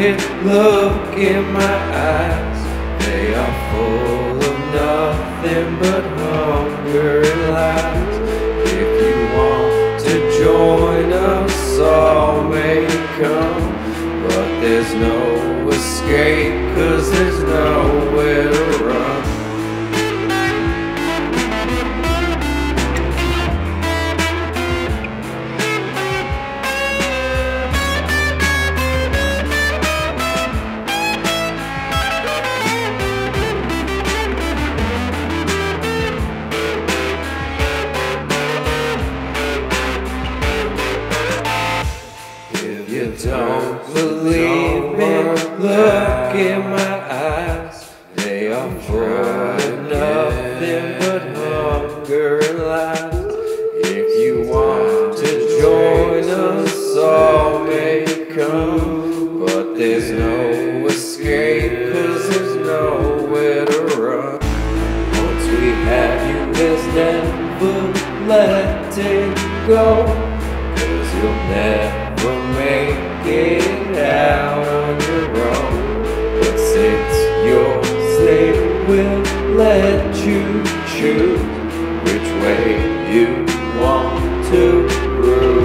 it, look in my eyes. They are full of nothing but hunger and lies. If you want to join us, all may come. But there's no escape, cause there's nowhere to run. Believe me, look in my eyes. They are full of nothing but hunger and lies. If you want to join us, all may come. But there's no escape, cause there's nowhere to run. Once we have you, there's never letting go. Cause you'll never make it. let you choose which way you want to rule.